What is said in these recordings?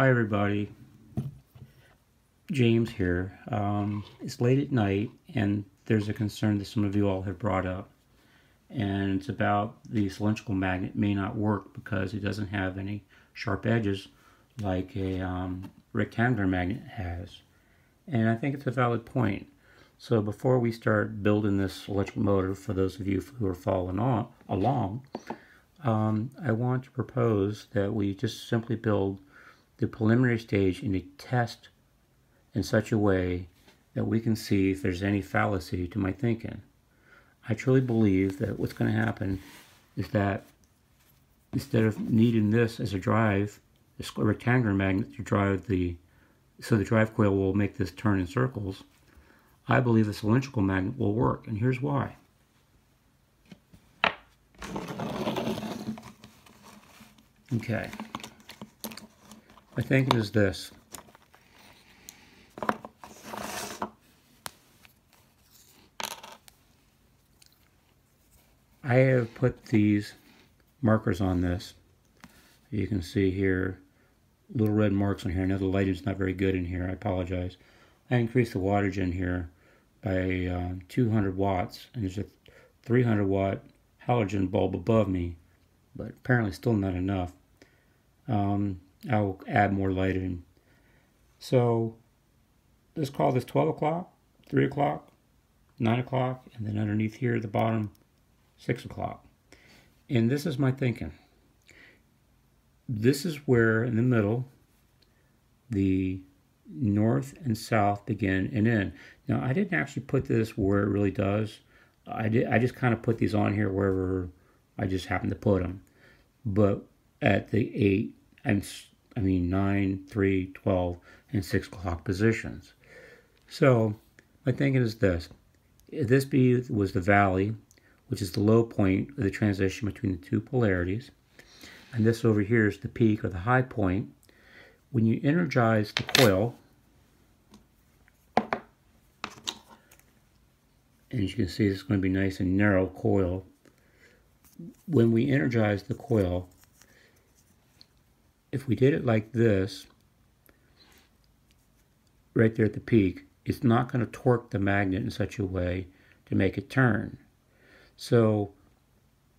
Hi everybody, James here. Um, it's late at night and there's a concern that some of you all have brought up and it's about the cylindrical magnet may not work because it doesn't have any sharp edges like a um, rectangular magnet has. And I think it's a valid point. So before we start building this electric motor, for those of you who are following on, along, um, I want to propose that we just simply build the preliminary stage in a test in such a way that we can see if there's any fallacy to my thinking. I truly believe that what's going to happen is that instead of needing this as a drive, a rectangular magnet to drive the, so the drive coil will make this turn in circles, I believe the cylindrical magnet will work, and here's why. Okay. I think it is this. I have put these markers on this. You can see here, little red marks on here. I know the lighting's not very good in here. I apologize. I increased the wattage in here by uh, 200 watts, and there's a 300 watt halogen bulb above me, but apparently still not enough. Um, I'll add more light in. So let's call this 12 o'clock, 3 o'clock, 9 o'clock, and then underneath here at the bottom, 6 o'clock. And this is my thinking. This is where, in the middle, the north and south begin and end. Now, I didn't actually put this where it really does. I, did, I just kind of put these on here wherever I just happen to put them. But at the 8 and I mean 9, 3, 12, and 6 o'clock positions. So my thinking is this. If this B was the valley, which is the low point of the transition between the two polarities, and this over here is the peak or the high point, when you energize the coil, and as you can see, it's going to be nice and narrow coil. When we energize the coil, if we did it like this, right there at the peak, it's not going to torque the magnet in such a way to make it turn. So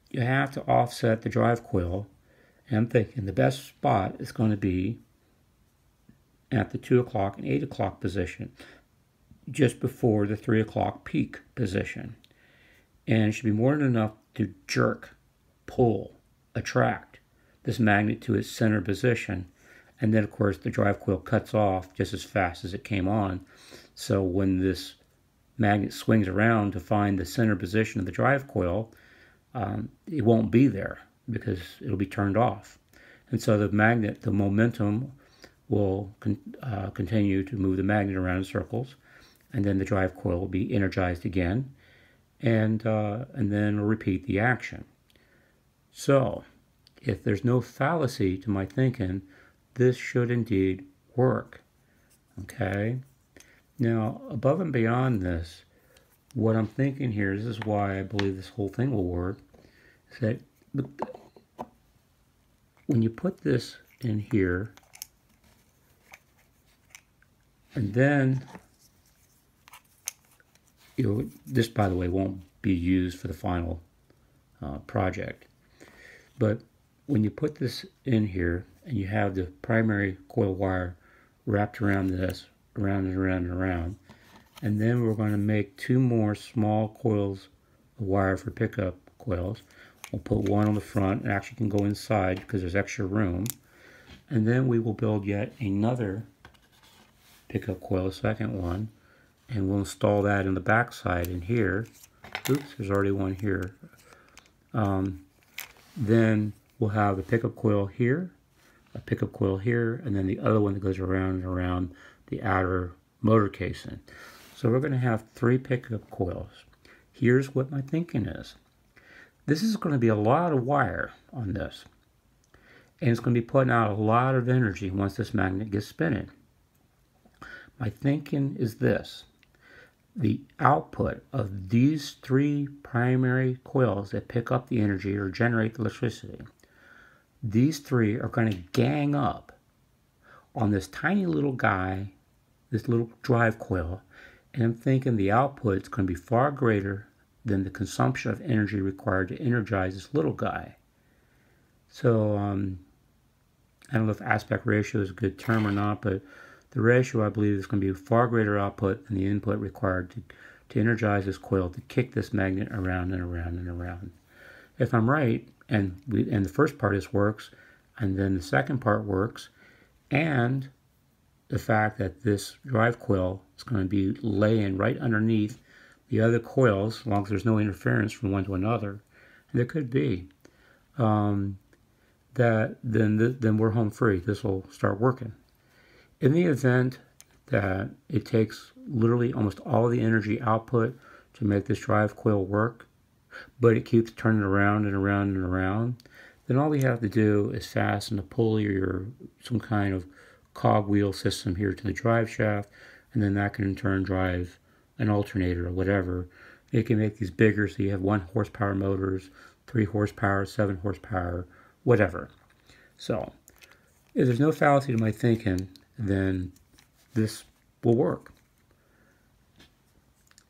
you have to offset the drive coil. And I'm thinking the best spot is going to be at the 2 o'clock and 8 o'clock position, just before the 3 o'clock peak position. And it should be more than enough to jerk, pull, attract this magnet to its center position. And then, of course, the drive coil cuts off just as fast as it came on. So when this magnet swings around to find the center position of the drive coil, um, it won't be there because it'll be turned off. And so the magnet, the momentum will con uh, continue to move the magnet around in circles. And then the drive coil will be energized again. And, uh, and then repeat the action. So if there's no fallacy to my thinking, this should indeed work. Okay? Now, above and beyond this, what I'm thinking here, this is why I believe this whole thing will work, is that when you put this in here, and then, you know, this, by the way, won't be used for the final uh, project. But when you put this in here and you have the primary coil wire wrapped around this, around and around and around, and then we're going to make two more small coils of wire for pickup coils. We'll put one on the front, and actually can go inside because there's extra room. And then we will build yet another pickup coil, a second one, and we'll install that in the back side in here. Oops, there's already one here. Um, then we'll have a pickup coil here, a pickup coil here, and then the other one that goes around and around the outer motor casing. So we're going to have three pickup coils. Here's what my thinking is. This is going to be a lot of wire on this. And it's going to be putting out a lot of energy once this magnet gets spinning. My thinking is this. The output of these three primary coils that pick up the energy or generate the electricity these three are going to gang up on this tiny little guy, this little drive coil, and I'm thinking the output is going to be far greater than the consumption of energy required to energize this little guy. So um, I don't know if aspect ratio is a good term or not, but the ratio I believe is going to be far greater output than the input required to, to energize this coil to kick this magnet around and around and around. If I'm right, and we, and the first part is works, and then the second part works, and the fact that this drive coil is going to be laying right underneath the other coils, as long as there's no interference from one to another, and there could be, um, that then the, then we're home free. This will start working. In the event that it takes literally almost all the energy output to make this drive coil work, but it keeps turning around and around and around, then all we have to do is fasten a pulley or some kind of cogwheel system here to the drive shaft, and then that can in turn drive an alternator or whatever. It can make these bigger so you have one horsepower motors, three horsepower, seven horsepower, whatever. So, if there's no fallacy to my thinking, then this will work.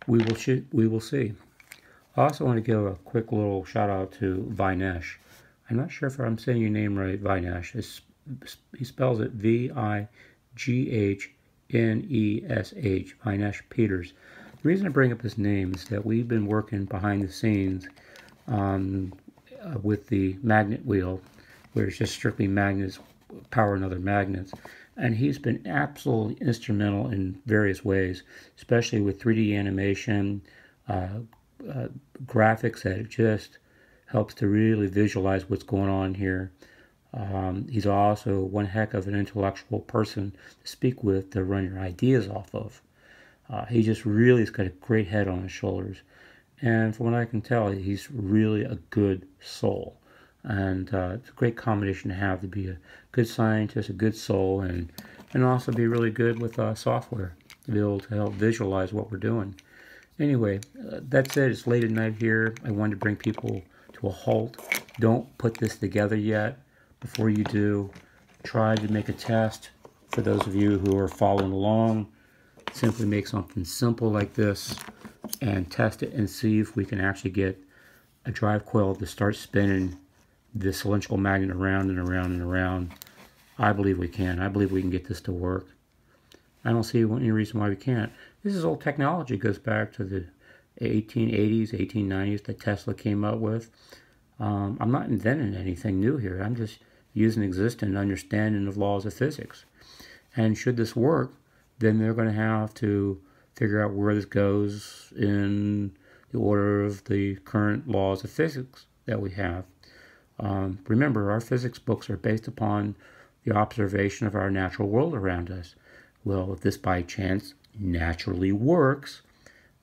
We will we will see. I also want to give a quick little shout out to Vinesh. I'm not sure if I'm saying your name right, Vinesh. It's, he spells it V I G H N E S H, Vinesh Peters. The reason I bring up his name is that we've been working behind the scenes um, uh, with the magnet wheel, where it's just strictly magnets powering other magnets. And he's been absolutely instrumental in various ways, especially with 3D animation, uh, uh, graphics that just helps to really visualize what's going on here. Um, he's also one heck of an intellectual person to speak with to run your ideas off of. Uh, he just really has got a great head on his shoulders. And from what I can tell, he's really a good soul. And uh, it's a great combination to have to be a good scientist, a good soul, and, and also be really good with uh, software to be able to help visualize what we're doing. Anyway, uh, that's it. It's late at night here. I wanted to bring people to a halt. Don't put this together yet. Before you do, try to make a test. For those of you who are following along, simply make something simple like this and test it and see if we can actually get a drive coil to start spinning this cylindrical magnet around and around and around. I believe we can. I believe we can get this to work. I don't see any reason why we can't. This is old technology. It goes back to the 1880s, 1890s that Tesla came up with. Um, I'm not inventing anything new here. I'm just using existing understanding of laws of physics. And should this work, then they're going to have to figure out where this goes in the order of the current laws of physics that we have. Um, remember, our physics books are based upon the observation of our natural world around us. Well, if this by chance naturally works,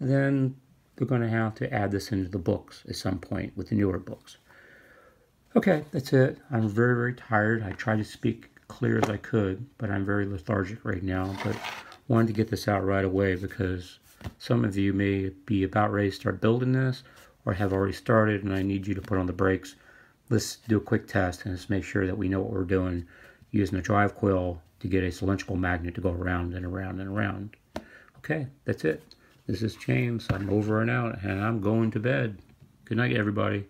then we're going to have to add this into the books at some point with the newer books. Okay, that's it. I'm very, very tired. I tried to speak clear as I could, but I'm very lethargic right now. But wanted to get this out right away because some of you may be about ready to start building this or have already started and I need you to put on the brakes let's do a quick test and just make sure that we know what we're doing using a drive coil to get a cylindrical magnet to go around and around and around. Okay, that's it. This is James. I'm over and out and I'm going to bed. Good night, everybody.